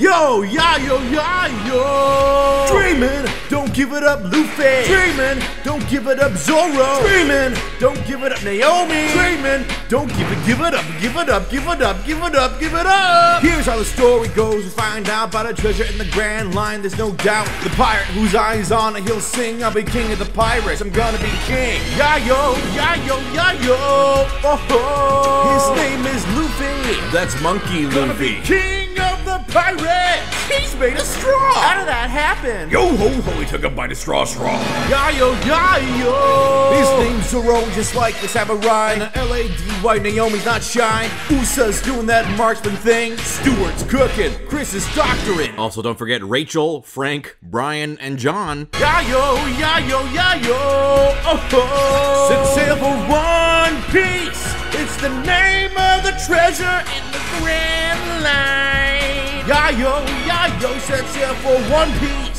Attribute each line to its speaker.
Speaker 1: Yo, yeah, yo, yeah, yo. Dreamin', don't give it up, Luffy. Dreamin', don't give it up, Zoro. Dreamin', don't give it up, Naomi. Dreamin', don't give it, give it up, give it up, give it up, give it up, give it up. Here's how the story goes. We find out about a treasure in the Grand Line. There's no doubt. The pirate whose eyes on it, he'll sing. I'll be king of the pirates. I'm gonna be king. Yeah, yo, yeah, yo, yeah, yo. Oh, oh. His name is Luffy.
Speaker 2: That's Monkey
Speaker 1: Gonna be
Speaker 2: Luffy.
Speaker 1: king pirates. He's made a straw. How did that happen?
Speaker 2: Yo ho ho, he took a bite of straw straw.
Speaker 1: Yayo, yayo! His name's Zoro, just like the samurai. And the White Naomi's not shy. Usa's doing that marksman thing. Stewart's cooking. Chris is doctoring.
Speaker 2: Also, don't forget Rachel, Frank, Brian, and John.
Speaker 1: Yayo, yayo, yayo! Oh, oh. Set sail for One Piece. It's the name of the treasure in the Grand Line. Yayo, yayo, set sail for One Piece.